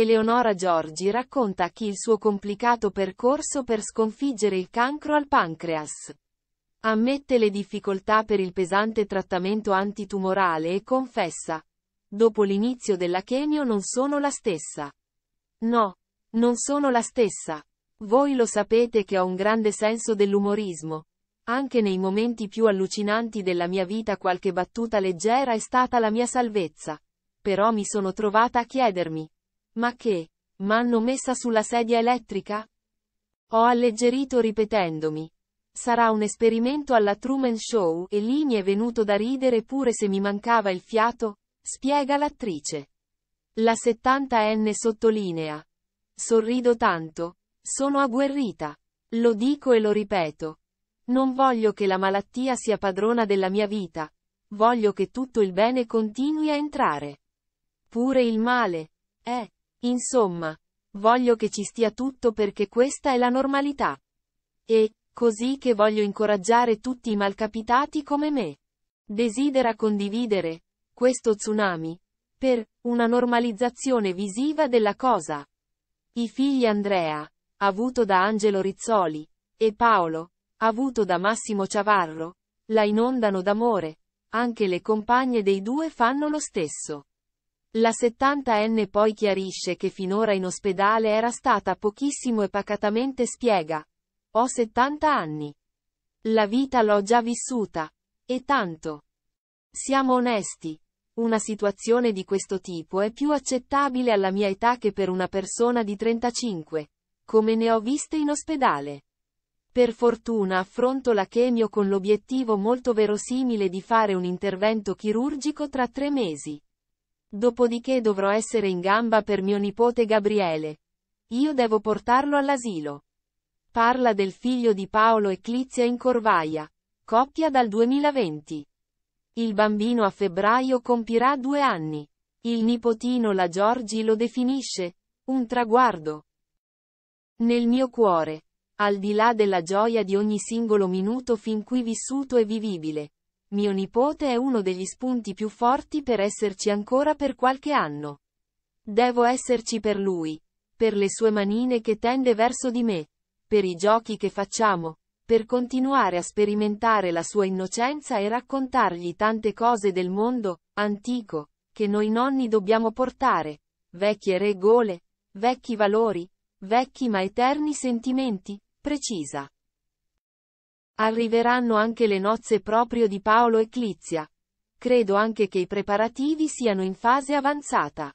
Eleonora Giorgi racconta a chi il suo complicato percorso per sconfiggere il cancro al pancreas. Ammette le difficoltà per il pesante trattamento antitumorale e confessa. Dopo l'inizio della chemio non sono la stessa. No, non sono la stessa. Voi lo sapete che ho un grande senso dell'umorismo. Anche nei momenti più allucinanti della mia vita qualche battuta leggera è stata la mia salvezza. Però mi sono trovata a chiedermi. Ma che? M'hanno messa sulla sedia elettrica? Ho alleggerito ripetendomi. Sarà un esperimento alla Truman Show e lì mi è venuto da ridere pure se mi mancava il fiato, spiega l'attrice. La 70enne sottolinea. Sorrido tanto. Sono agguerrita. Lo dico e lo ripeto. Non voglio che la malattia sia padrona della mia vita. Voglio che tutto il bene continui a entrare. Pure il male. Eh. Insomma. Voglio che ci stia tutto perché questa è la normalità. E, così che voglio incoraggiare tutti i malcapitati come me. Desidera condividere questo tsunami per una normalizzazione visiva della cosa. I figli Andrea, avuto da Angelo Rizzoli, e Paolo, avuto da Massimo Ciavarro, la inondano d'amore. Anche le compagne dei due fanno lo stesso. La 70enne poi chiarisce che finora in ospedale era stata pochissimo e pacatamente spiega. Ho 70 anni. La vita l'ho già vissuta. E tanto. Siamo onesti. Una situazione di questo tipo è più accettabile alla mia età che per una persona di 35. Come ne ho viste in ospedale. Per fortuna affronto la chemio con l'obiettivo molto verosimile di fare un intervento chirurgico tra tre mesi. Dopodiché dovrò essere in gamba per mio nipote Gabriele. Io devo portarlo all'asilo. Parla del figlio di Paolo e Clizia in Corvaia. Coppia dal 2020. Il bambino a febbraio compirà due anni. Il nipotino la Giorgi lo definisce un traguardo. Nel mio cuore, al di là della gioia di ogni singolo minuto fin qui vissuto e vivibile, mio nipote è uno degli spunti più forti per esserci ancora per qualche anno. Devo esserci per lui, per le sue manine che tende verso di me, per i giochi che facciamo, per continuare a sperimentare la sua innocenza e raccontargli tante cose del mondo, antico, che noi nonni dobbiamo portare, vecchie regole, vecchi valori, Vecchi ma eterni sentimenti, precisa. Arriveranno anche le nozze proprio di Paolo e Clizia. Credo anche che i preparativi siano in fase avanzata.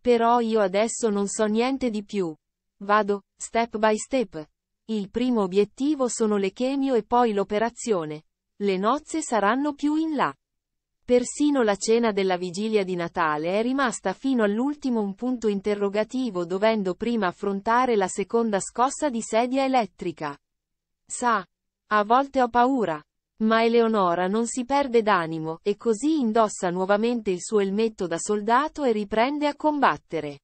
Però io adesso non so niente di più. Vado, step by step. Il primo obiettivo sono le chemio e poi l'operazione. Le nozze saranno più in là. Persino la cena della vigilia di Natale è rimasta fino all'ultimo un punto interrogativo dovendo prima affrontare la seconda scossa di sedia elettrica. Sa. A volte ho paura. Ma Eleonora non si perde d'animo, e così indossa nuovamente il suo elmetto da soldato e riprende a combattere.